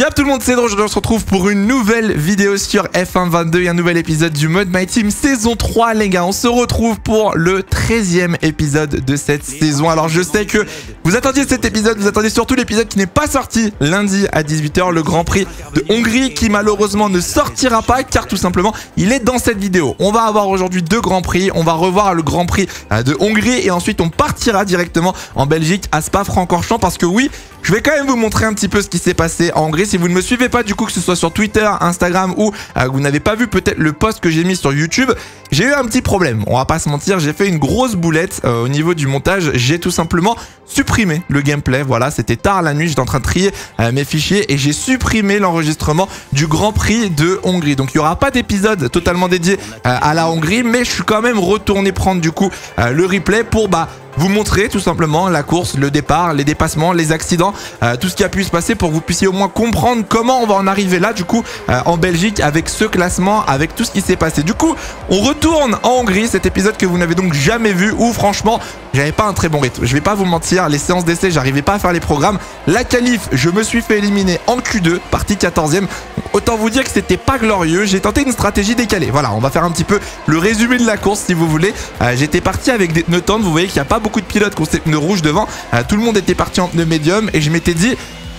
Y'a tout le monde, c'est drôle, on se retrouve pour une nouvelle vidéo sur F122 et un nouvel épisode du mode My Team saison 3 les gars. On se retrouve pour le 13e épisode de cette saison. Alors je sais que vous attendiez cet épisode, vous attendez surtout l'épisode qui n'est pas sorti lundi à 18h, le Grand Prix de Hongrie qui malheureusement ne sortira pas car tout simplement il est dans cette vidéo. On va avoir aujourd'hui deux Grands Prix, on va revoir le Grand Prix euh, de Hongrie et ensuite on partira directement en Belgique à Spa-Francorchamps parce que oui, je vais quand même vous montrer un petit peu ce qui s'est passé en Hongrie. Si vous ne me suivez pas, du coup, que ce soit sur Twitter, Instagram ou euh, vous n'avez pas vu peut-être le post que j'ai mis sur YouTube, j'ai eu un petit problème. On va pas se mentir, j'ai fait une grosse boulette euh, au niveau du montage. J'ai tout simplement supprimé le gameplay. Voilà, c'était tard la nuit, j'étais en train de trier euh, mes fichiers et j'ai supprimé l'enregistrement du Grand Prix de Hongrie. Donc il y aura pas d'épisode totalement dédié à la Hongrie, mais je suis quand même retourné prendre du coup le replay pour bah vous montrer tout simplement la course, le départ, les dépassements, les accidents, euh, tout ce qui a pu se passer pour que vous puissiez au moins comprendre comment on va en arriver là du coup euh, en Belgique avec ce classement, avec tout ce qui s'est passé. Du coup, on retourne en Hongrie, cet épisode que vous n'avez donc jamais vu où franchement, j'avais pas un très bon rythme. Je vais pas vous mentir, les séances d'essai, j'arrivais pas à faire les programmes. La qualif, je me suis fait éliminer en Q2, partie 14e. Autant vous dire que c'était pas glorieux. J'ai tenté une stratégie décalée. Voilà, on va faire un petit peu le résumé de la course si vous voulez. Euh, j'étais parti avec des pneus tendres. Vous voyez qu'il n'y a pas beaucoup de pilotes qui ont ces pneus rouges devant. Euh, tout le monde était parti en pneus médium et je m'étais dit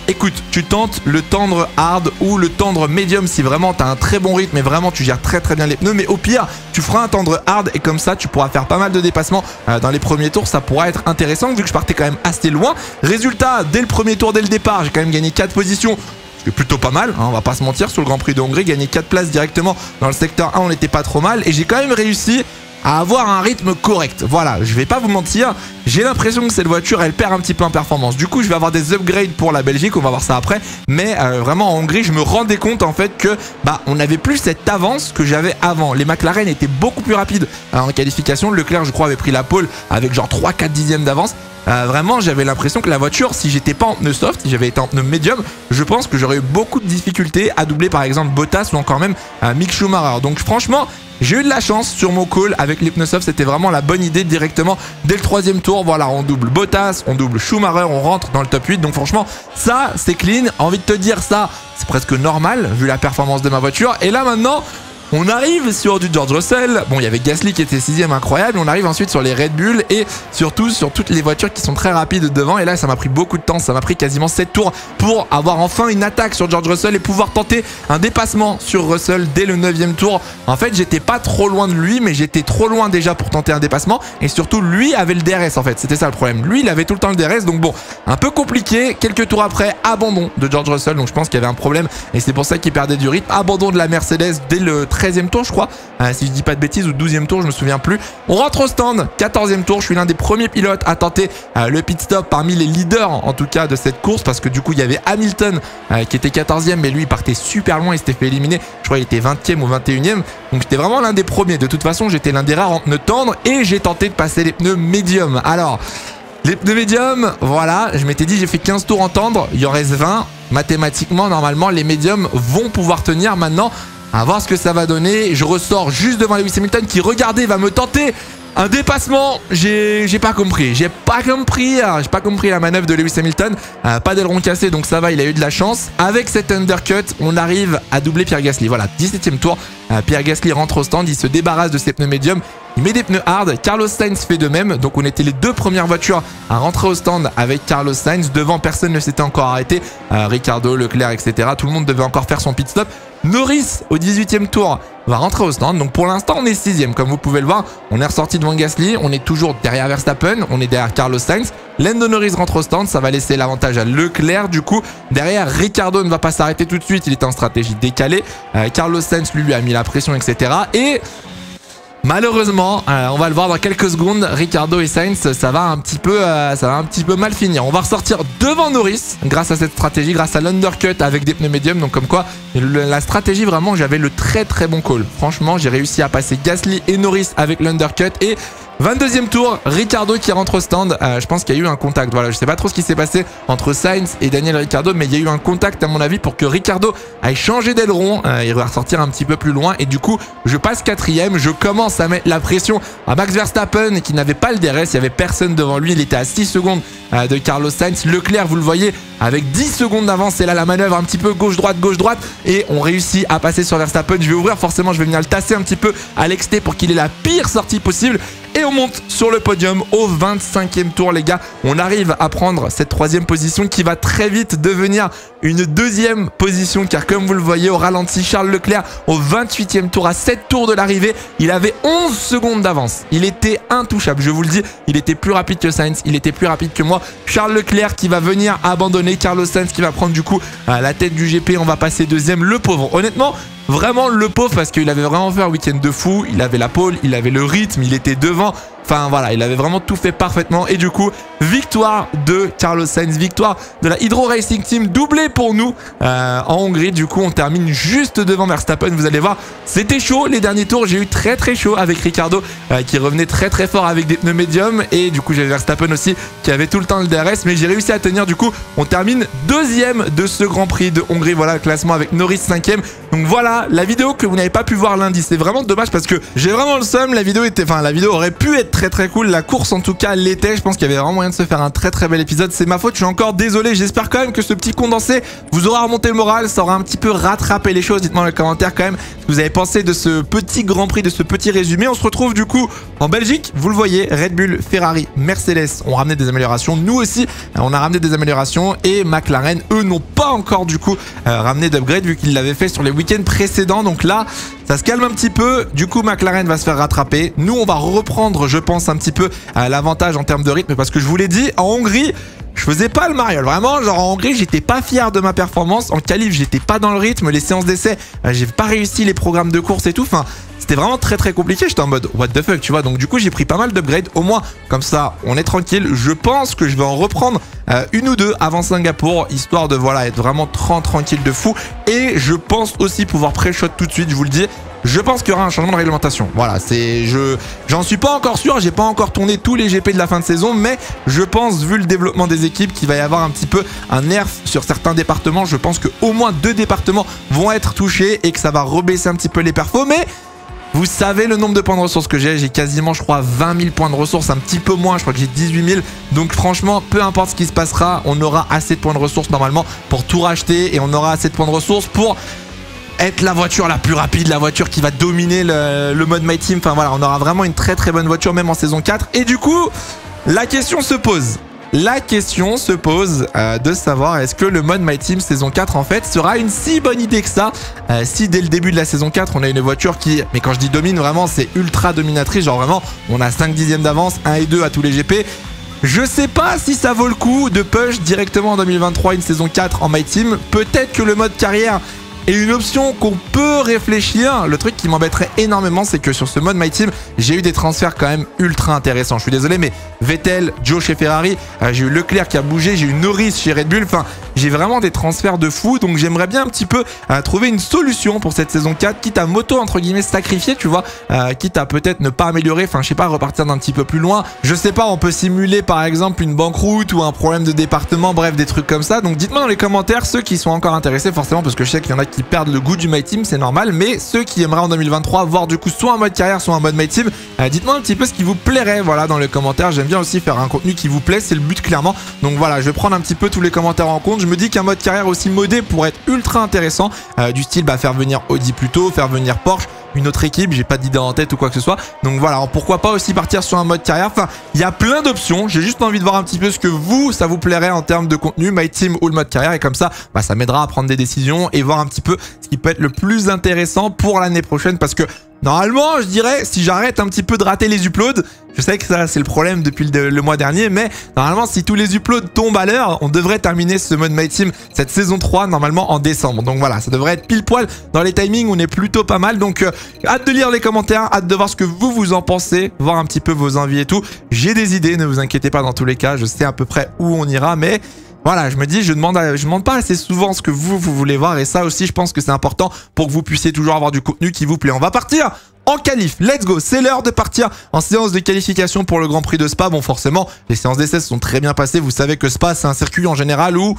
Écoute, tu tentes le tendre hard ou le tendre médium si vraiment tu as un très bon rythme et vraiment tu gères très très bien les pneus. Mais au pire, tu feras un tendre hard et comme ça tu pourras faire pas mal de dépassements euh, dans les premiers tours. Ça pourra être intéressant vu que je partais quand même assez loin. Résultat, dès le premier tour, dès le départ, j'ai quand même gagné 4 positions c'est plutôt pas mal, hein, on va pas se mentir, sur le Grand Prix de Hongrie, gagner 4 places directement dans le secteur 1, on n'était pas trop mal, et j'ai quand même réussi à avoir un rythme correct. Voilà, je vais pas vous mentir, j'ai l'impression que cette voiture elle perd un petit peu en performance. Du coup, je vais avoir des upgrades pour la Belgique, on va voir ça après. Mais euh, vraiment en Hongrie, je me rendais compte en fait que bah on n'avait plus cette avance que j'avais avant. Les McLaren étaient beaucoup plus rapides euh, en qualification. Leclerc, je crois, avait pris la pole avec genre 3-4 dixièmes d'avance. Euh, vraiment, j'avais l'impression que la voiture, si j'étais pas en pneu soft, si j'avais été en pneu médium, je pense que j'aurais eu beaucoup de difficultés à doubler par exemple Bottas ou encore même Mick Schumacher. Donc franchement, j'ai eu de la chance sur mon call avec les pneus soft, c'était vraiment la bonne idée directement dès le troisième tour. Voilà, on double Bottas, on double Schumacher, on rentre dans le top 8. Donc franchement, ça c'est clean. Envie de te dire ça, c'est presque normal vu la performance de ma voiture. Et là maintenant, on arrive sur du George Russell. Bon, il y avait Gasly qui était sixième, incroyable. On arrive ensuite sur les Red Bull et surtout sur toutes les voitures qui sont très rapides devant. Et là, ça m'a pris beaucoup de temps. Ça m'a pris quasiment 7 tours pour avoir enfin une attaque sur George Russell et pouvoir tenter un dépassement sur Russell dès le 9 tour. En fait, j'étais pas trop loin de lui, mais j'étais trop loin déjà pour tenter un dépassement. Et surtout, lui avait le DRS en fait. C'était ça le problème. Lui, il avait tout le temps le DRS. Donc bon, un peu compliqué. Quelques tours après, abandon de George Russell. Donc je pense qu'il y avait un problème et c'est pour ça qu'il perdait du rythme. Abandon de la Mercedes dès le 13e tour, je crois. Euh, si je dis pas de bêtises, ou 12e tour, je me souviens plus. On rentre au stand, 14e tour. Je suis l'un des premiers pilotes à tenter euh, le pit stop parmi les leaders, en tout cas, de cette course, parce que du coup, il y avait Hamilton euh, qui était 14e, mais lui, il partait super loin. Il s'était fait éliminer. Je crois qu'il était 20e ou 21e. Donc, j'étais vraiment l'un des premiers. De toute façon, j'étais l'un des rares en pneus tendres et j'ai tenté de passer les pneus médiums. Alors, les pneus médiums, voilà, je m'étais dit, j'ai fait 15 tours en tendre, il y en reste 20 mathématiquement, normalement, les médiums vont pouvoir tenir maintenant. À voir ce que ça va donner. Je ressors juste devant Lewis Hamilton qui, regardez, va me tenter un dépassement, j'ai pas compris. J'ai pas compris. J'ai pas compris la manœuvre de Lewis Hamilton. Euh, pas d'aileron cassé, donc ça va, il a eu de la chance. Avec cet undercut, on arrive à doubler Pierre Gasly. Voilà, 17ème tour. Euh, Pierre Gasly rentre au stand, il se débarrasse de ses pneus médiums. Il met des pneus hard. Carlos Sainz fait de même. Donc on était les deux premières voitures à rentrer au stand avec Carlos Sainz. Devant, personne ne s'était encore arrêté. Euh, Ricardo, Leclerc, etc. Tout le monde devait encore faire son pit stop. Norris au 18e tour va rentrer au stand. Donc pour l'instant, on est 6 Comme vous pouvez le voir, on est ressorti devant Gasly. On est toujours derrière Verstappen. On est derrière Carlos Sainz. Lando Norris rentre au stand. Ça va laisser l'avantage à Leclerc. Du coup, derrière, Ricardo ne va pas s'arrêter tout de suite. Il est en stratégie décalée. Euh, Carlos Sainz, lui, a mis la pression, etc. Et Malheureusement, euh, on va le voir dans quelques secondes, Ricardo et Sainz, ça va un petit peu, euh, ça va un petit peu mal finir. On va ressortir devant Norris grâce à cette stratégie, grâce à l'undercut avec des pneus médiums. Donc comme quoi, la stratégie vraiment, j'avais le très très bon call. Franchement, j'ai réussi à passer Gasly et Norris avec l'undercut et 22e tour, Ricardo qui rentre au stand. Euh, je pense qu'il y a eu un contact. Voilà, je sais pas trop ce qui s'est passé entre Sainz et Daniel Ricardo, mais il y a eu un contact à mon avis pour que Ricardo aille changer d'aileron. Euh, il va ressortir un petit peu plus loin et du coup, je passe quatrième. Je commence à mettre la pression à Max Verstappen qui n'avait pas le DRS. Il y avait personne devant lui. Il était à 6 secondes euh, de Carlos Sainz. Leclerc, vous le voyez, avec 10 secondes d'avance. C'est là la manœuvre un petit peu gauche-droite, gauche-droite et on réussit à passer sur Verstappen. Je vais ouvrir forcément, je vais venir le tasser un petit peu à l'exté pour qu'il ait la pire sortie possible. Et on monte sur le podium au 25e tour, les gars. On arrive à prendre cette troisième position qui va très vite devenir une deuxième position. Car comme vous le voyez au ralenti, Charles Leclerc au 28e tour, à 7 tours de l'arrivée, il avait 11 secondes d'avance. Il était intouchable, je vous le dis. Il était plus rapide que Sainz, il était plus rapide que moi. Charles Leclerc qui va venir abandonner Carlos Sainz qui va prendre du coup la tête du GP. On va passer deuxième, le pauvre. Honnêtement, Vraiment le pauvre parce qu'il avait vraiment fait un week-end de fou. Il avait la pole, il avait le rythme, il était devant. Enfin voilà, il avait vraiment tout fait parfaitement. Et du coup, victoire de Carlos Sainz, victoire de la Hydro Racing Team, doublée pour nous euh, en Hongrie. Du coup, on termine juste devant Verstappen. Vous allez voir, c'était chaud les derniers tours. J'ai eu très très chaud avec Ricardo euh, qui revenait très très fort avec des pneus médiums. Et du coup, j'avais Verstappen aussi qui avait tout le temps le DRS. Mais j'ai réussi à tenir. Du coup, on termine deuxième de ce Grand Prix de Hongrie. Voilà classement avec Norris cinquième. Donc voilà la vidéo que vous n'avez pas pu voir lundi. C'est vraiment dommage parce que j'ai vraiment le seum. La vidéo était, enfin la vidéo aurait pu être très très cool. La course en tout cas l'était. Je pense qu'il y avait vraiment moyen de se faire un très très bel épisode. C'est ma faute. Je suis encore désolé. J'espère quand même que ce petit condensé vous aura remonté le moral. Ça aura un petit peu rattrapé les choses. Dites-moi dans les quand même ce que vous avez pensé de ce petit Grand Prix, de ce petit résumé. On se retrouve du coup en Belgique. Vous le voyez, Red Bull, Ferrari, Mercedes ont ramené des améliorations. Nous aussi, on a ramené des améliorations et McLaren, eux, n'ont pas encore du coup euh, ramené d'upgrade vu qu'ils l'avaient fait sur les week-ends précédents. Donc là, ça se calme un petit peu. Du coup, McLaren va se faire rattraper. Nous, on va reprendre, je pense, un petit peu euh, l'avantage en termes de rythme parce que je vous l'ai dit, en Hongrie, je faisais pas le mariole. Vraiment, genre en Hongrie, j'étais pas fier de ma performance. En qualif, j'étais pas dans le rythme. Les séances d'essai, euh, j'ai pas réussi les programmes de course et tout. Enfin, c'était vraiment très très compliqué. J'étais en mode what the fuck, tu vois. Donc du coup, j'ai pris pas mal d'upgrades. Au moins, comme ça, on est tranquille. Je pense que je vais en reprendre euh, une ou deux avant Singapour, histoire de voilà être vraiment tranquille de fou. Et je pense aussi pouvoir pré-shot tout de suite, je vous le dis. Je pense qu'il y aura un changement de réglementation. Voilà, c'est je j'en suis pas encore sûr, j'ai pas encore tourné tous les GP de la fin de saison, mais je pense vu le développement des équipes qu'il va y avoir un petit peu un nerf sur certains départements. Je pense que au moins deux départements vont être touchés et que ça va rebaisser un petit peu les perfos, mais vous savez le nombre de points de ressources que j'ai. J'ai quasiment, je crois, 20 000 points de ressources, un petit peu moins. Je crois que j'ai 18 000. Donc franchement, peu importe ce qui se passera, on aura assez de points de ressources normalement pour tout racheter et on aura assez de points de ressources pour être la voiture la plus rapide, la voiture qui va dominer le, mode My Team. Enfin voilà, on aura vraiment une très très bonne voiture même en saison 4. Et du coup, la question se pose. La question se pose euh, de savoir est-ce que le mode My Team saison 4 en fait sera une si bonne idée que ça? Euh, Si dès le début de la saison 4 on a une voiture qui, mais quand je dis domine vraiment c'est ultra dominatrice, genre vraiment on a 5 dixièmes d'avance, 1 et 2 à tous les GP. Je sais pas si ça vaut le coup de push directement en 2023 une saison 4 en My Team. Peut-être que le mode carrière et une option qu'on peut réfléchir, le truc qui m'embêterait énormément, c'est que sur ce mode My Team, j'ai eu des transferts quand même ultra intéressants. Je suis désolé, mais Vettel, Joe chez Ferrari, euh, j'ai eu Leclerc qui a bougé, j'ai eu Norris chez Red Bull. Enfin, j'ai vraiment des transferts de fou. Donc j'aimerais bien un petit peu euh, trouver une solution pour cette saison 4, quitte à moto entre guillemets sacrifier, tu vois, euh, quitte à peut-être ne pas améliorer, enfin je sais pas, repartir d'un petit peu plus loin. Je sais pas, on peut simuler par exemple une banqueroute ou un problème de département, bref, des trucs comme ça. Donc dites-moi dans les commentaires ceux qui sont encore intéressés, forcément, parce que je sais qu'il y en a qui perdent le goût du My Team, c'est normal, mais ceux qui aimeraient en 2023 voir du coup soit en mode carrière, soit en mode My Team, euh, dites-moi un petit peu ce qui vous plairait, voilà, dans les commentaires. J'aime bien aussi faire un contenu qui vous plaît, c'est le but clairement. Donc voilà, je vais prendre un petit peu tous les commentaires en compte. Je me dis qu'un mode carrière aussi modé pour être ultra intéressant. Euh, du style bah, faire venir Audi plus tôt, faire venir Porsche une autre équipe, j'ai pas d'idée en tête ou quoi que ce soit. Donc voilà, pourquoi pas aussi partir sur un mode carrière. Enfin, il y a plein d'options. J'ai juste envie de voir un petit peu ce que vous, ça vous plairait en termes de contenu, My Team ou le mode carrière. Et comme ça, bah, ça m'aidera à prendre des décisions et voir un petit peu ce qui peut être le plus intéressant pour l'année prochaine. Parce que Normalement, je dirais, si j'arrête un petit peu de rater les uploads, je sais que ça c'est le problème depuis le, mois dernier, mais normalement si tous les uploads tombent à l'heure, on devrait terminer ce mode My Team, cette saison 3 normalement en décembre. Donc voilà, ça devrait être pile poil dans les timings, on est plutôt pas mal. Donc euh, hâte de lire les commentaires, hâte de voir ce que vous vous en pensez, voir un petit peu vos envies et tout. J'ai des idées, ne vous inquiétez pas dans tous les cas, je sais à peu près où on ira, mais... Voilà, je me dis, je demande, je demande pas assez souvent ce que vous, vous voulez voir. Et ça aussi, je pense que c'est important pour que vous puissiez toujours avoir du contenu qui vous plaît. On va partir en qualif. Let's go, c'est l'heure de partir en séance de qualification pour le Grand Prix de Spa. Bon, forcément, les séances d'essai sont très bien passées. Vous savez que Spa, c'est un circuit en général où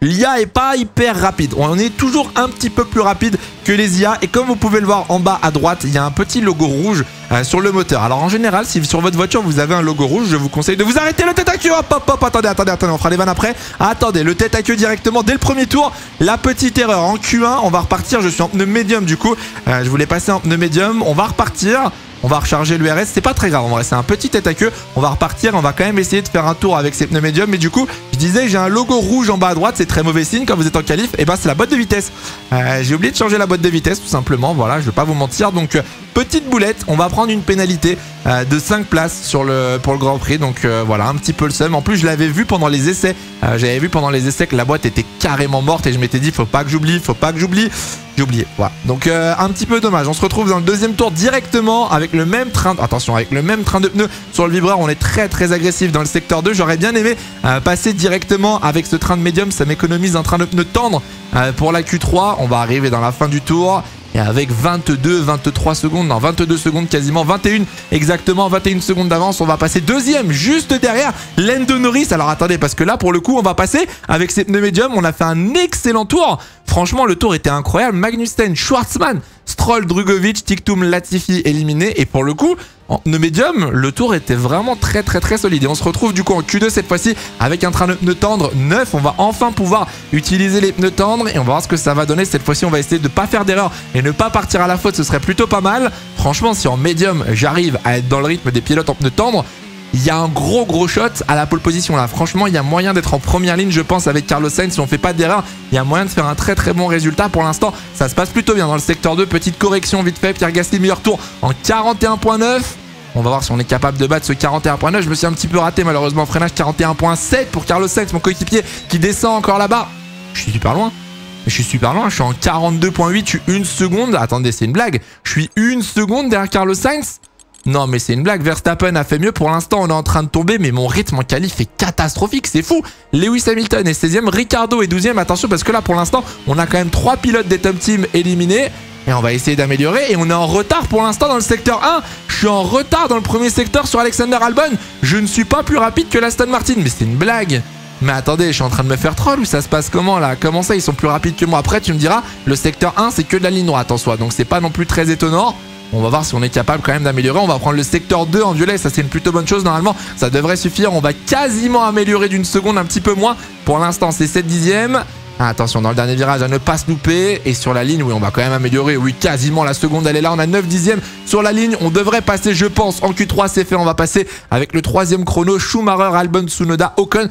l'IA est pas hyper rapide. On est toujours un petit peu plus rapide que les IA. Et comme vous pouvez le voir en bas à droite, il y a un petit logo rouge euh, sur le moteur. Alors en général, si sur votre voiture vous avez un logo rouge, je vous conseille de vous arrêter le tête à queue. Hop, hop, hop, attendez, attendez, attendez, on fera les vannes après. Attendez, le tête à queue directement dès le premier tour. La petite erreur en Q1, on va repartir. Je suis en pneu médium du coup. Euh, je voulais passer en pneu médium. On va repartir. On va recharger l'URS, c'est pas très grave en vrai, c'est un petit tête à queue. On va repartir, on va quand même essayer de faire un tour avec ces pneus médiums. Mais du coup, je disais, j'ai un logo rouge en bas à droite, c'est très mauvais signe quand vous êtes en qualif. Et ben c'est la boîte de vitesse. Euh, j'ai oublié de changer la boîte de vitesse tout simplement, voilà, je vais pas vous mentir. Donc petite boulette, on va prendre une pénalité euh, de 5 places sur le, pour le Grand Prix. Donc voilà, un petit peu le seum. En plus, je l'avais vu pendant les essais. J'avais vu pendant les essais que la boîte était carrément morte et je m'étais dit, faut pas que j'oublie, faut pas que j'oublie. J'ai oublié. Voilà. Donc euh, un petit peu dommage. On se retrouve dans le deuxième tour directement avec le même train. Attention, avec le même train de pneus sur le vibreur. On est très très agressif dans le secteur 2. J'aurais bien aimé euh, passer directement avec ce train de médium. Ça m'économise un train de pneus tendre euh, pour la Q3. On va arriver dans la fin du tour. Et avec 22, 23 secondes, non 22 secondes quasiment, 21 exactement, 21 secondes d'avance, on va passer deuxième juste derrière Lando Norris. Alors attendez, parce que là pour le coup on va passer avec ces pneus médiums, on a fait un excellent tour. Franchement le tour était incroyable, Magnussen, Schwartzmann, Stroll, Drugovic, Tiktum, Latifi éliminé. Et pour le coup, en pneu médium, le tour était vraiment très très très solide. Et on se retrouve du coup en Q2 cette fois-ci avec un train de pneus tendres neuf. On va enfin pouvoir utiliser les pneus tendres et on va voir ce que ça va donner. Cette fois-ci, on va essayer de ne pas faire d'erreur et ne pas partir à la faute. Ce serait plutôt pas mal. Franchement, si en médium, j'arrive à être dans le rythme des pilotes en pneus tendres, il y a un gros gros shot à la pole position là. Franchement, il y a moyen d'être en première ligne, je pense, avec Carlos Sainz. Si on fait pas d'erreur, il y a moyen de faire un très très bon résultat. Pour l'instant, ça se passe plutôt bien dans le secteur 2. Petite correction vite fait. Pierre Gasly, meilleur tour en 41.9. On va voir si on est capable de battre ce 41.9. Je me suis un petit peu raté malheureusement. Freinage 41.7 pour Carlos Sainz, mon coéquipier qui descend encore là-bas. Je suis super loin. Je suis super loin, je suis en 42.8, je suis une seconde. Attendez, c'est une blague. Je suis une seconde derrière Carlos Sainz. Non, mais c'est une blague. Verstappen a fait mieux. Pour l'instant, on est en train de tomber, mais mon rythme en qualif est catastrophique. C'est fou. Lewis Hamilton est 16e, Ricardo est 12e. Attention, parce que là, pour l'instant, on a quand même 3 pilotes des top teams éliminés. Et on va essayer d'améliorer. Et on est en retard pour l'instant dans le secteur 1. Je suis en retard dans le premier secteur sur Alexander Albon. Je ne suis pas plus rapide que l'Aston Martin. Mais c'est une blague. Mais attendez, je suis en train de me faire troll ou ça se passe comment là? Comment ça, ils sont plus rapides que moi? Après, tu me diras, le secteur 1, c'est que de la ligne droite en soi. Donc c'est pas non plus très étonnant. On va voir si on est capable quand même d'améliorer. On va prendre le secteur 2 en violet. Ça, c'est une plutôt bonne chose. Normalement, ça devrait suffire. On va quasiment améliorer d'une seconde, un petit peu moins. Pour l'instant, c'est 7 dixièmes. Ah, attention, dans le dernier virage, à ne pas se louper. Et sur la ligne, oui, on va quand même améliorer. Oui, quasiment la seconde, elle est là. On a 9 dixièmes sur la ligne. On devrait passer, je pense, en Q3. C'est fait. On va passer avec le troisième chrono. Schumacher, Albon, Tsunoda, Ocon.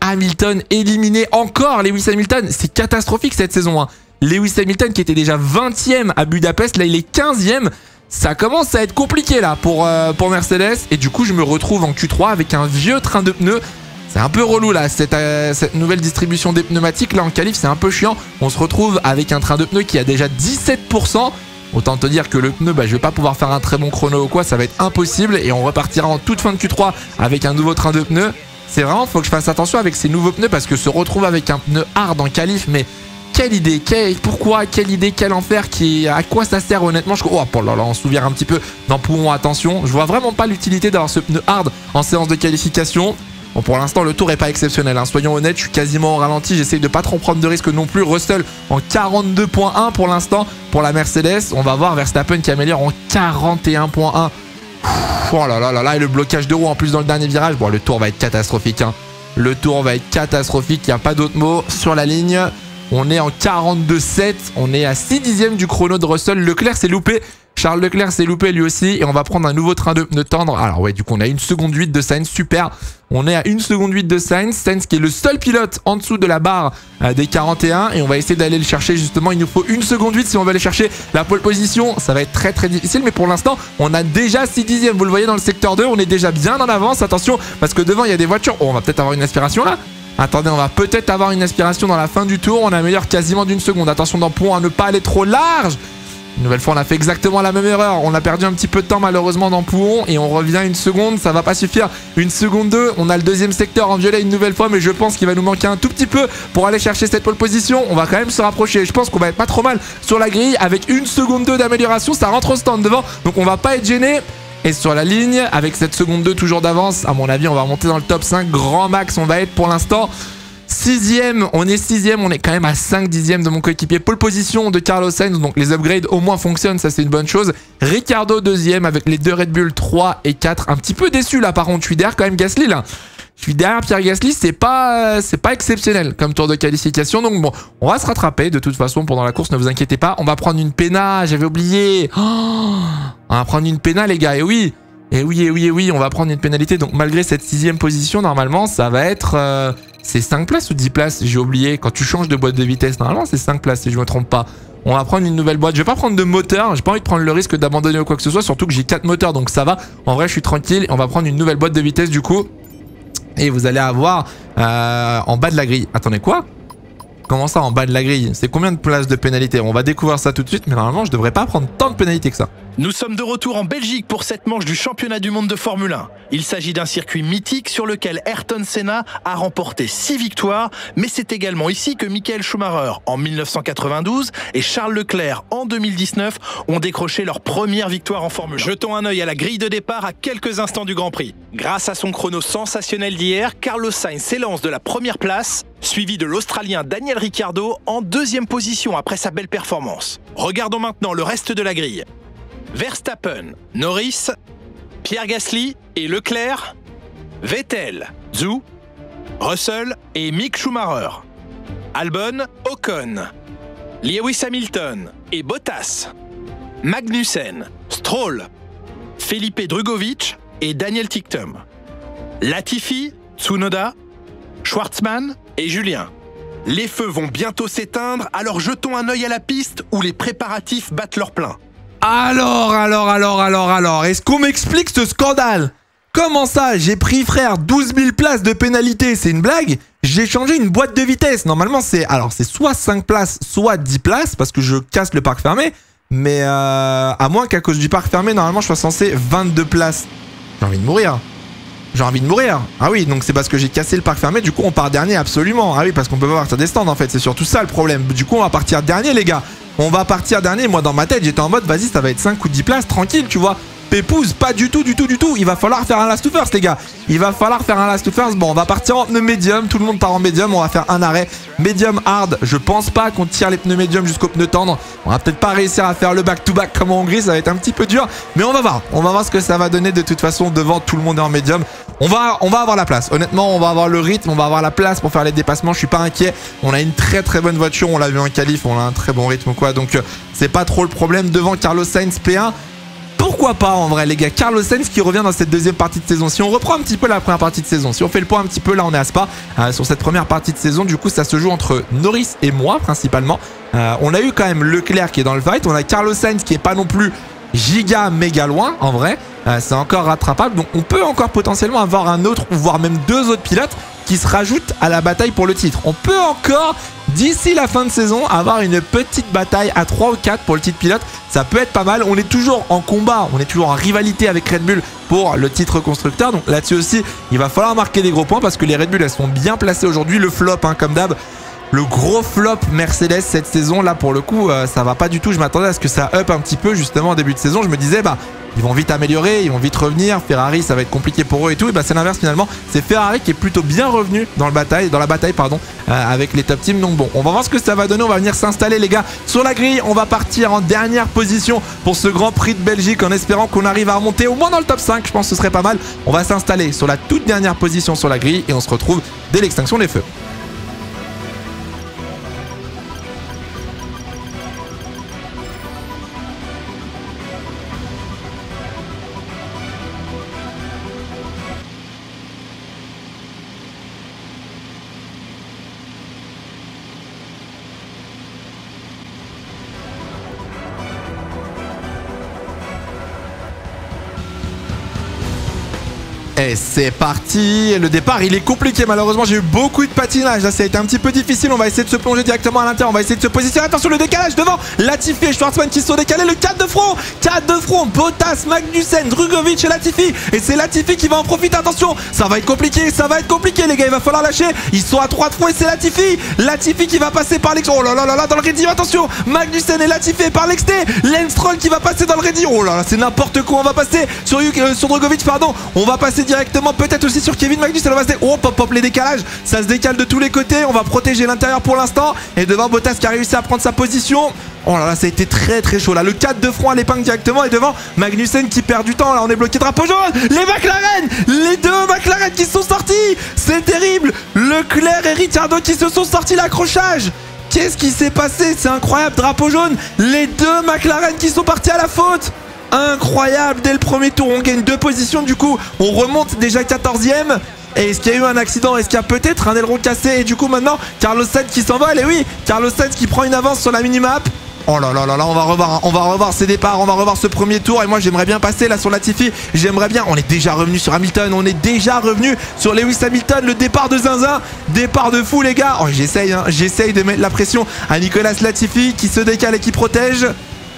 Hamilton éliminé encore. Lewis Hamilton, c'est catastrophique cette saison. Hein. Lewis Hamilton qui était déjà 20e à Budapest, là il est 15e ça commence à être compliqué là pour, euh, pour Mercedes. Et du coup, je me retrouve en Q3 avec un vieux train de pneus. C'est un peu relou là, cette, euh, cette, nouvelle distribution des pneumatiques là en qualif, c'est un peu chiant. On se retrouve avec un train de pneus qui a déjà 17%. Autant te dire que le pneu, bah, je vais pas pouvoir faire un très bon chrono ou quoi, ça va être impossible. Et on repartira en toute fin de Q3 avec un nouveau train de pneus. C'est vraiment, faut que je fasse attention avec ces nouveaux pneus parce que se retrouve avec un pneu hard en qualif, mais quelle idée, pourquoi, quelle idée, quel enfer, qui, à quoi ça sert honnêtement je, Oh, là là, on se souvient un petit peu dans Pouron, attention. Je vois vraiment pas l'utilité d'avoir ce pneu hard en séance de qualification. Bon, pour l'instant, le tour est pas exceptionnel. Hein. Soyons honnêtes, je suis quasiment au ralenti. J'essaye de pas trop prendre de risques non plus. Russell en 42.1 pour l'instant pour la Mercedes. On va voir Verstappen qui améliore en 41.1. Oh là là là là, et le blocage de roue en plus dans le dernier virage. Bon, le tour va être catastrophique. Hein. Le tour va être catastrophique. Il n'y a pas d'autre mot sur la ligne. On est en 42-7. On est à 6 dixièmes du chrono de Russell. Leclerc s'est loupé. Charles Leclerc s'est loupé lui aussi. Et on va prendre un nouveau train de pneus tendre. Alors ouais, du coup, on a une seconde 8 de Sainz. Super. On est à une seconde 8 de Sainz. Sainz qui est le seul pilote en dessous de la barre euh, des 41. Et on va essayer d'aller le chercher justement. Il nous faut une seconde 8 si on veut aller chercher la pole position. Ça va être très très difficile. Mais pour l'instant, on a déjà 6 dixièmes. Vous le voyez dans le secteur 2. On est déjà bien en avance. Attention, parce que devant, il y a des voitures. Oh, on va peut-être avoir une aspiration là. Attendez, on va peut-être avoir une aspiration dans la fin du tour. On améliore quasiment d'une seconde. Attention dans pont à ne pas aller trop large. Une nouvelle fois, on a fait exactement la même erreur. On a perdu un petit peu de temps malheureusement dans Pouhon et on revient une seconde. Ça va pas suffire. Une seconde 2. On a le deuxième secteur en violet une nouvelle fois, mais je pense qu'il va nous manquer un tout petit peu pour aller chercher cette pole position. On va quand même se rapprocher. Je pense qu'on va être pas trop mal sur la grille avec une seconde 2 d'amélioration. Ça rentre au stand devant, donc on va pas être gêné. Et sur la ligne, avec cette seconde 2 toujours d'avance, à mon avis, on va remonter dans le top 5. Grand max, on va être pour l'instant Sixième, on est sixième, on est quand même à 5 dixièmes de mon coéquipier. Pole position de Carlos Sainz, donc les upgrades au moins fonctionnent, ça c'est une bonne chose. Ricardo deuxième avec les deux Red Bull 3 et 4. Un petit peu déçu là par contre, je suis derrière quand même Gasly là. Je suis derrière Pierre Gasly, c'est pas, exceptionnel comme tour de qualification. Donc bon, on va se rattraper de toute façon pendant la course, ne vous inquiétez pas. On va prendre une péna, j'avais oublié. Oh, on va prendre une péna les gars, et oui. Et oui, et oui, et oui, on va prendre une pénalité. Donc malgré cette sixième position, normalement, ça va être... Euh, c'est 5 places ou 10 places? J'ai oublié. Quand tu changes de boîte de vitesse, normalement c'est 5 places si je me trompe pas. On va prendre une nouvelle boîte. Je vais pas prendre de moteur. J'ai pas envie de prendre le risque d'abandonner ou quoi que ce soit. Surtout que j'ai 4 moteurs donc ça va. En vrai, je suis tranquille. On va prendre une nouvelle boîte de vitesse du coup. Et vous allez avoir euh, en bas de la grille. Attendez, quoi? Comment ça en bas de la grille? C'est combien de places de pénalité? On va découvrir ça tout de suite. Mais normalement, je devrais pas prendre tant de pénalités que ça. Nous sommes de retour en Belgique pour cette manche du championnat du monde de Formule 1. Il s'agit d'un circuit mythique sur lequel Ayrton Senna a remporté 6 victoires, mais c'est également ici que Michael Schumacher en 1992 et Charles Leclerc en 2019 ont décroché leur première victoire en Formule 1. Jetons un œil à la grille de départ à quelques instants du Grand Prix. Grâce à son chrono sensationnel d'hier, Carlos Sainz s'élance de la première place, suivi de l'Australien Daniel Ricciardo en deuxième position après sa belle performance. Regardons maintenant le reste de la grille. Verstappen, Norris, Pierre Gasly et Leclerc, Vettel, Zhou, Russell et Mick Schumacher, Albon, Ocon, Lewis Hamilton et Bottas, Magnussen, Stroll, Felipe Drugovic et Daniel Ticktum, Latifi, Tsunoda, Schwartzmann et Julien. Les feux vont bientôt s'éteindre, alors jetons un œil à la piste où les préparatifs battent leur plein. Alors, alors, alors, alors, alors, est-ce qu'on m'explique ce scandale? Comment ça? J'ai pris, frère, 12 000 places de pénalité, c'est une blague? J'ai changé une boîte de vitesse. Normalement, c'est alors c'est soit 5 places, soit 10 places, parce que je casse le parc fermé. Mais euh, à moins qu'à cause du parc fermé, normalement, je sois censé 22 places. J'ai envie de mourir. J'ai envie de mourir. Ah oui, donc c'est parce que j'ai cassé le parc fermé, du coup on part dernier absolument. Ah oui, parce qu'on peut pas partir des stands en fait, c'est surtout ça le problème. Du coup on va partir dernier les gars. On va partir dernier. Moi, dans ma tête, j'étais en mode, vas-y, ça va être 5 ou 10 places, tranquille, tu vois. Pépouze, pas du tout, du tout, du tout. Il va falloir faire un last to first, les gars. Il va falloir faire un last to first. Bon, on va partir en pneu médium. Tout le monde part en médium. On va faire un arrêt médium hard. Je pense pas qu'on tire les pneus médium jusqu'au pneu tendre. On va peut-être pas réussir à faire le back-to-back comme en Hongrie. Ça va être un petit peu dur. Mais on va voir. On va voir ce que ça va donner de toute façon devant tout le monde est en médium. On va, on va avoir la place. Honnêtement, on va avoir le rythme. On va avoir la place pour faire les dépassements. Je suis pas inquiet. On a une très très bonne voiture. On l'a vu en qualif. On a un très bon rythme quoi. Donc, euh, c'est pas trop le problème devant Carlos Sainz P1 pourquoi pas en vrai les gars Carlos Sainz qui revient dans cette deuxième partie de saison. Si on reprend un petit peu la première partie de saison, si on fait le point un petit peu là on est à Spa euh, sur cette première partie de saison, du coup ça se joue entre Norris et moi principalement. Euh, on a eu quand même Leclerc qui est dans le fight, on a Carlos Sainz qui est pas non plus giga méga loin en vrai. Euh, c'est encore rattrapable donc on peut encore potentiellement avoir un autre voire même deux autres pilotes qui se rajoutent à la bataille pour le titre. On peut encore d'ici la fin de saison avoir une petite bataille à 3 ou 4 pour le titre pilote. Ça peut être pas mal. On est toujours en combat, on est toujours en rivalité avec Red Bull pour le titre constructeur. Donc là-dessus aussi, il va falloir marquer des gros points parce que les Red Bull elles sont bien placées aujourd'hui. Le flop, hein, comme d'hab. Le gros flop Mercedes cette saison, là pour le coup, euh, ça va pas du tout. Je m'attendais à ce que ça up un petit peu justement en début de saison. Je me disais, bah ils vont vite améliorer, ils vont vite revenir. Ferrari, ça va être compliqué pour eux et tout. Et bah c'est l'inverse finalement. C'est Ferrari qui est plutôt bien revenu dans le bataille, dans la bataille pardon, euh, avec les top teams. Donc bon, on va voir ce que ça va donner. On va venir s'installer les gars sur la grille. On va partir en dernière position pour ce Grand Prix de Belgique en espérant qu'on arrive à remonter au moins dans le top 5. Je pense que ce serait pas mal. On va s'installer sur la toute dernière position sur la grille et on se retrouve dès l'extinction des feux. Et c'est parti. Le départ il est compliqué malheureusement. J'ai eu beaucoup de patinage. Là ça a été un petit peu difficile. On va essayer de se plonger directement à l'intérieur. On va essayer de se positionner. Attention le décalage devant Latifi et Schwarzman qui sont décalés le 4 de front 4 de front Bottas Magnussen Drugovic et Latifi. Et c'est Latifi qui va en profiter. Attention ça va être compliqué. Ça va être compliqué les gars. Il va falloir lâcher. Ils sont à 3 de front et c'est Latifi. Latifi qui va passer par l'exté oh là là là là dans le ready attention Magnussen et Latifi par l'exté Lenstroll qui va passer dans le ready oh là là c'est n'importe quoi. On va passer sur, euh, sur Drugovic pardon. On va passer directement peut-être aussi sur Kevin Magnus. va se... Oh, pop, pop, les décalages. Ça se décale de tous les côtés. On va protéger l'intérieur pour l'instant. Et devant Bottas qui a réussi à prendre sa position. Oh là là, ça a été très très chaud là. Le 4 de front à l'épingle directement et devant Magnussen qui perd du temps. Là, on est bloqué drapeau jaune. Les McLaren, les deux McLaren qui sont sortis. C'est terrible. Leclerc et Ricciardo qui se sont sortis l'accrochage. Qu'est-ce qui s'est passé? C'est incroyable. Drapeau jaune. Les deux McLaren qui sont partis à la faute incroyable dès le premier tour. On gagne deux positions du coup. On remonte déjà 14ème. Et est-ce qu'il y a eu un accident? Est-ce qu'il y a peut-être un aileron cassé? Et du coup maintenant Carlos Sainz qui s'envole Et oui Carlos Sainz qui prend une avance sur la minimap Oh là là là là, on va revoir, on va revoir ses départs, on va revoir ce premier tour. Et moi, j'aimerais bien passer là sur Latifi. J'aimerais bien. On est déjà revenu sur Hamilton, on est déjà revenu sur Lewis Hamilton. Le départ de Zinzin, départ de fou, les gars. Oh, j'essaye, hein, j'essaye de mettre la pression à Nicolas Latifi qui se décale et qui protège.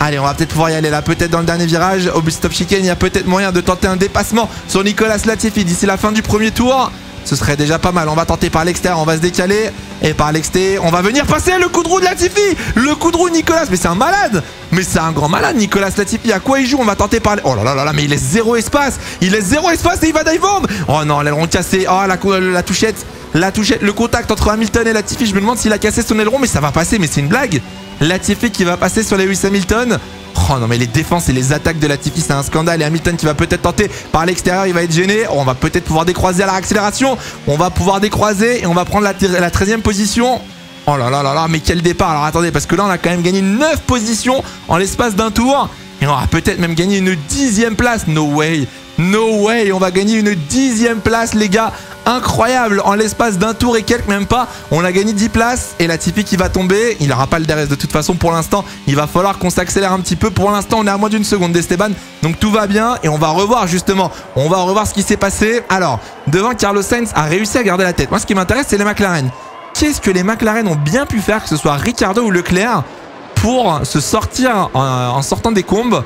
Allez, on va peut-être pouvoir y aller là, peut-être dans le dernier virage. Au stop il y a peut-être moyen de tenter un dépassement sur Nicolas Latifi d'ici la fin du premier tour. Ce serait déjà pas mal. On va tenter par l'extérieur, on va se décaler. Et par l'extérieur, on va venir passer le coup de roue de Latifi. Le coup de roue Nicolas. Mais c'est un malade. Mais c'est un grand malade, Nicolas Latifi. À quoi il joue? On va tenter par. Oh là là là là, mais il laisse zéro espace. Il laisse zéro espace et il va dive bomb. Oh non, l'aileron cassé. Oh la, la touchette. La touchette. Le contact entre Hamilton et Latifi. Je me demande s'il a cassé son aileron, mais ça va passer. Mais c'est une blague. Latifi qui va passer sur Lewis Hamilton. Oh non mais les défenses et les attaques de Latifi c'est un scandale. Et Hamilton qui va peut-être tenter par l'extérieur il va être gêné. On va peut-être pouvoir décroiser à la accélération on va pouvoir décroiser et on va prendre la, la 13e position. Oh là là là là mais quel départ. Alors attendez parce que là on a quand même gagné 9 positions en l'espace d'un tour. Et on va peut-être même gagner une dixième place. No way. No way on va gagner une dixième place les gars incroyable. En l'espace d'un tour et quelques, même pas, on a gagné 10 places et la Tipeee qui va tomber, il n'aura pas le DRS de toute façon pour l'instant. Il va falloir qu'on s'accélère un petit peu. Pour l'instant, on est à moins d'une seconde d'Esteban. Donc tout va bien et on va revoir justement. On va revoir ce qui s'est passé. Alors, devant Carlos Sainz a réussi à garder la tête. Moi, ce qui m'intéresse, c'est les McLaren. Qu'est-ce que les McLaren ont bien pu faire, que ce soit Ricardo ou Leclerc, pour se sortir en sortant des combes?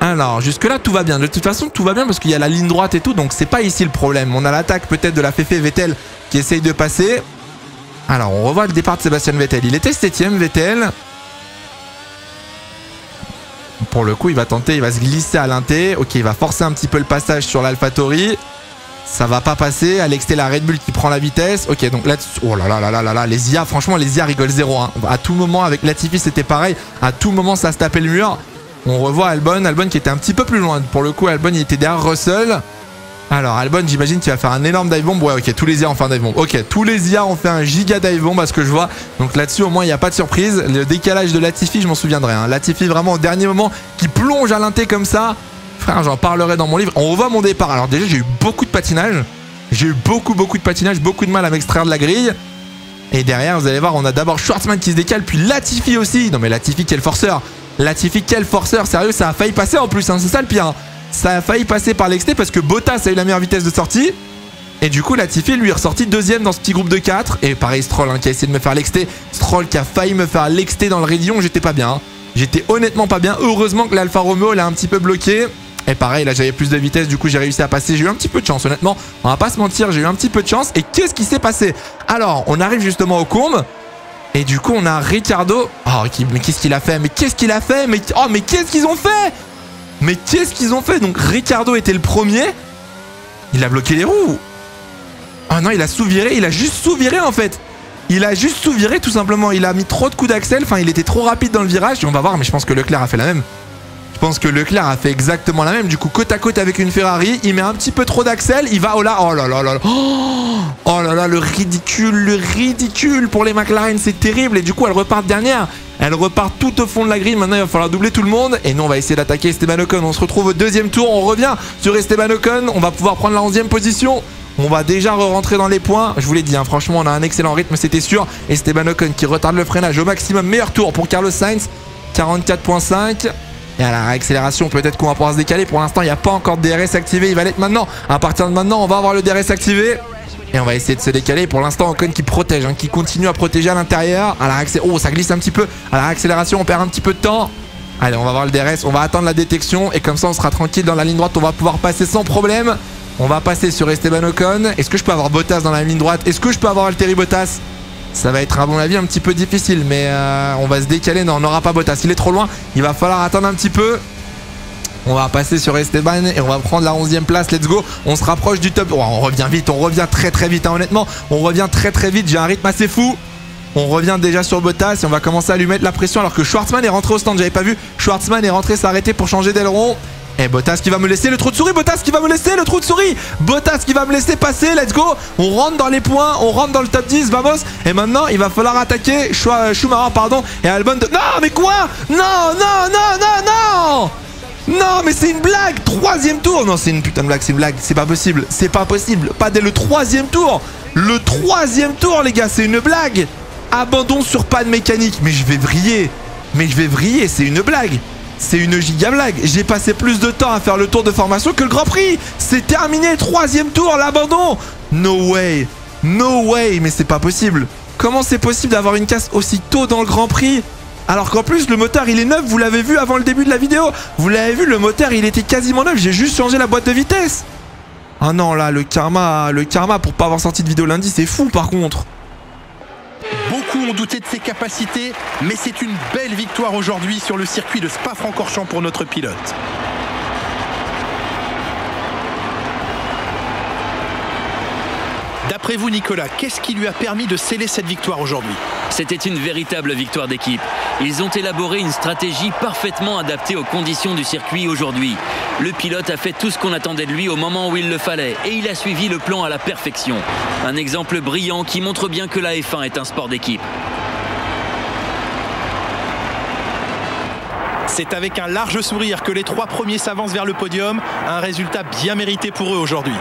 Alors, jusque-là, tout va bien. De toute façon, tout va bien parce qu'il y a la ligne droite et tout, donc c'est pas ici le problème. On a l'attaque peut-être de la Fefe Vettel qui essaye de passer. Alors, on revoit le départ de Sébastien Vettel. Il était 7ème, Vettel. Pour le coup, il va tenter, il va se glisser à l'inté. Ok, il va forcer un petit peu le passage sur l'AlphaTauri. Ça va pas passer. Alex la Red Bull qui prend la vitesse. Ok, donc là, oh là là là là là les IA, franchement, les IA rigolent zéro. Hein. À tout moment, avec Latifi, c'était pareil. À tout moment, ça se tapait le mur. On revoit Albon, Albon qui était un petit peu plus loin. Pour le coup, Albon il était derrière Russell. Alors Albon, j'imagine qu'il va faire un énorme dive bomb. Ouais, ok, tous les IA ont fait un dive bomb. Ok, tous les IA ont fait un giga dive bomb à ce que je vois. Donc là-dessus, au moins, il n'y a pas de surprise. Le décalage de Latifi, je m'en souviendrai. Hein. Latifi, vraiment au dernier moment, qui plonge à l'inté comme ça. Frère, j'en parlerai dans mon livre. On revoit mon départ. Alors déjà, j'ai eu beaucoup de patinage. J'ai eu beaucoup, beaucoup de patinage, beaucoup de mal à m'extraire de la grille. Et derrière, vous allez voir, on a d'abord Schwartzman qui se décale, puis Latifi aussi. Non mais Latifi, quel forceur Latifi, quel forceur, sérieux, ça a failli passer en plus, hein, c'est ça le pire. Hein. Ça a failli passer par l'exté parce que Bottas a eu la meilleure vitesse de sortie. Et du coup, Latifi lui est ressorti deuxième dans ce petit groupe de 4. Et pareil, Stroll hein, qui a essayé de me faire l'exté. Stroll qui a failli me faire l'exté dans le Rédillon, j'étais pas bien. J'étais honnêtement pas bien. Heureusement que l'Alfa Romeo l'a un petit peu bloqué. Et pareil, là j'avais plus de vitesse, du coup j'ai réussi à passer. J'ai eu un petit peu de chance, honnêtement. On va pas se mentir, j'ai eu un petit peu de chance. Et qu'est-ce qui s'est passé? Alors, on arrive justement au courbe. Et du coup, on a Ricardo. Oh, mais qu'est-ce qu'il a fait? Mais qu'est-ce qu'il a fait? Mais oh, mais qu'est-ce qu'ils ont fait? Mais qu'est-ce qu'ils ont fait? Donc Ricardo était le premier. Il a bloqué les roues. Oh non, il a sous-viré. Il a juste sous-viré en fait. Il a juste sous-viré tout simplement. Il a mis trop de coups d'axel. Enfin, il était trop rapide dans le virage. On va voir, mais je pense que Leclerc a fait la même. Je pense que Leclerc a fait exactement la même. Du coup, côte à côte avec une Ferrari, il met un petit peu trop d'axel. Il va, oh là, oh là là là là. Oh là là, le ridicule, le ridicule pour les McLaren, c'est terrible. Et du coup, elle repart dernière. Elle repart tout au fond de la grille. Maintenant, il va falloir doubler tout le monde. Et nous, on va essayer d'attaquer Esteban Ocon. On se retrouve au deuxième tour. On revient sur Esteban Ocon. On va pouvoir prendre la 11e position. On va déjà re-rentrer dans les points. Je vous l'ai dit, hein, franchement, on a un excellent rythme, c'était sûr. Esteban Ocon qui retarde le freinage au maximum. Meilleur tour pour Carlos Sainz. 44.5. Et à la réaccélération, peut-être qu'on va pouvoir se décaler. Pour l'instant, il n'y a pas encore de DRS activé. Il va l'être maintenant. À partir de maintenant, on va avoir le DRS activé. Et on va essayer de se décaler. Pour l'instant, Ocon qui protège, hein, qui continue à protéger à l'intérieur. Oh, ça glisse un petit peu. À la réaccélération, on perd un petit peu de temps. Allez, on va voir le DRS. On va attendre la détection. Et comme ça, on sera tranquille dans la ligne droite. On va pouvoir passer sans problème. On va passer sur Esteban Ocon. Est-ce que je peux avoir Bottas dans la ligne droite? Est-ce que je peux avoir Alteri Bottas? Ça va être à mon avis un petit peu difficile mais euh, on va se décaler. Non on n'aura pas Bottas. Il est trop loin. Il va falloir attendre un petit peu. On va passer sur Esteban et on va prendre la 11 e place. Let's go. On se rapproche du top. On revient vite. On revient très très vite. Hein, honnêtement, on revient très très vite. J'ai un rythme assez fou. On revient déjà sur Bottas et on va commencer à lui mettre la pression alors que Schwartzman est rentré au stand. J'avais pas vu. Schwartzman est rentré s'arrêter pour changer d'aileron. Et Bottas qui va me laisser le trou de souris, Bottas qui va me laisser le trou de souris. Bottas qui va me laisser passer, let's go. On rentre dans les points, on rentre dans le top 10, vamos. Et maintenant, il va falloir attaquer Schumacher, pardon, et Albon de... Non, mais quoi? Non, non, non, non, non! Non mais c'est une blague! Troisième tour! Non c'est une putain de blague, c'est une blague, c'est pas possible, c'est pas possible, pas dès le troisième tour! Le troisième tour les gars, c'est une blague! Abandon sur panne mécanique, mais je vais vriller. Mais je vais vriller, c'est une blague c'est une giga blague. J'ai passé plus de temps à faire le tour de formation que le Grand Prix. C'est terminé, troisième tour, l'abandon. No way. No way, mais c'est pas possible. Comment c'est possible d'avoir une casse aussi tôt dans le Grand Prix? Alors qu'en plus le moteur il est neuf, vous l'avez vu avant le début de la vidéo. Vous l'avez vu, le moteur il était quasiment neuf, j'ai juste changé la boîte de vitesse. Ah non là, le karma, le karma pour pas avoir sorti de vidéo lundi, c'est fou par contre. Ont douté de ses capacités, mais c'est une belle victoire aujourd'hui sur le circuit de Spa-Francorchamps pour notre pilote. D'après vous, Nicolas, qu'est-ce qui lui a permis de sceller cette victoire aujourd'hui? C'était une véritable victoire d'équipe. Ils ont élaboré une stratégie parfaitement adaptée aux conditions du circuit aujourd'hui. Le pilote a fait tout ce qu'on attendait de lui au moment où il le fallait et il a suivi le plan à la perfection. Un exemple brillant qui montre bien que la F1 est un sport d'équipe. C'est avec un large sourire que les trois premiers s'avancent vers le podium, un résultat bien mérité pour eux aujourd'hui.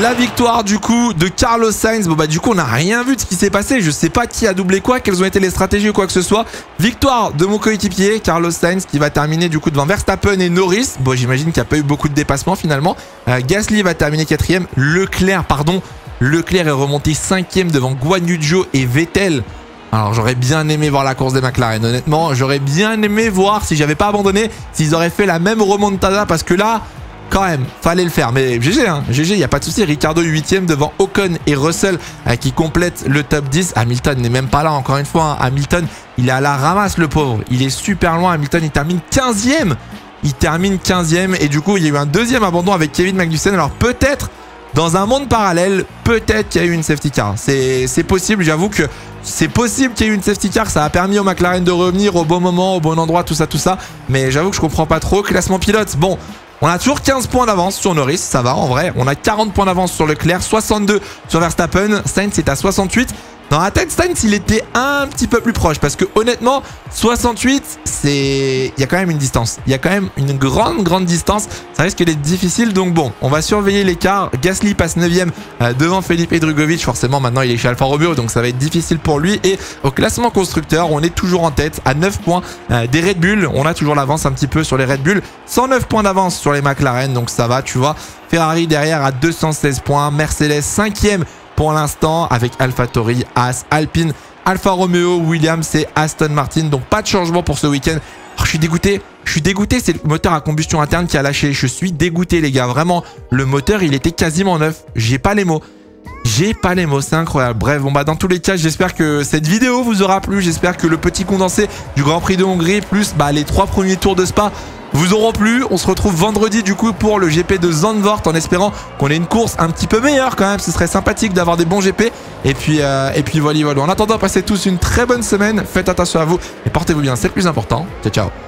La victoire du coup de Carlos Sainz. Bon bah du coup on n'a rien vu de ce qui s'est passé. Je sais pas qui a doublé quoi, quelles ont été les stratégies ou quoi que ce soit. Victoire de mon coéquipier Carlos Sainz qui va terminer du coup devant Verstappen et Norris. Bon j'imagine qu'il n'y a pas eu beaucoup de dépassements finalement. Euh, Gasly va terminer quatrième. Leclerc pardon. Leclerc est remonté cinquième devant Guan et Vettel. Alors j'aurais bien aimé voir la course des McLaren honnêtement. J'aurais bien aimé voir si j'avais pas abandonné, s'ils auraient fait la même remontada parce que là quand même, fallait le faire. Mais GG, hein, GG, il n'y a pas de souci. Ricardo 8ème devant Ocon et Russell euh, qui complètent le top 10. Hamilton n'est même pas là, encore une fois. Hein. Hamilton, il est à la ramasse, le pauvre. Il est super loin. Hamilton, il termine 15ème. Il termine 15ème. Et du coup, il y a eu un deuxième abandon avec Kevin Magnussen. Alors peut-être, dans un monde parallèle, peut-être qu'il y a eu une safety car. C'est possible, j'avoue que c'est possible qu'il y ait eu une safety car. Ça a permis au McLaren de revenir au bon moment, au bon endroit, tout ça, tout ça. Mais j'avoue que je comprends pas trop. Classement pilote, bon... On a toujours 15 points d'avance sur Norris, ça va en vrai. On a 40 points d'avance sur Leclerc, 62 sur Verstappen. Sainz est à 68. Dans la tête, Sainz, il était un petit peu plus proche parce que honnêtement, 68, c'est... Il y a quand même une distance. Il y a quand même une grande, grande distance. Ça risque d'être difficile. Donc bon, on va surveiller l'écart. Gasly passe 9ème euh, devant Felipe Drugovic. Forcément, maintenant, il est chez Alfa Romeo, donc ça va être difficile pour lui. Et au classement constructeur, on est toujours en tête à 9 points euh, des Red Bull. On a toujours l'avance un petit peu sur les Red Bull. 109 points d'avance sur les McLaren, donc ça va, tu vois. Ferrari derrière à 216 points. Mercedes 5ème pour l'instant avec AlphaTauri, As, Alpine, Alfa Romeo, Williams et Aston Martin. Donc pas de changement pour ce week-end. Oh, je suis dégoûté. Je suis dégoûté, c'est le moteur à combustion interne qui a lâché. Je suis dégoûté les gars, vraiment. Le moteur, il était quasiment neuf. J'ai pas les mots. J'ai pas les mots, c'est incroyable. Bref, bon bah dans tous les cas, j'espère que cette vidéo vous aura plu. J'espère que le petit condensé du Grand Prix de Hongrie, plus bah, les trois premiers tours de Spa, vous auront plu. On se retrouve vendredi du coup pour le GP de Zandvoort en espérant qu'on ait une course un petit peu meilleure quand même. Ce serait sympathique d'avoir des bons GP. Et puis, euh, et puis voilà, voilà. En attendant, passez tous une très bonne semaine. Faites attention à vous et portez-vous bien, c'est le plus important. Ciao, ciao.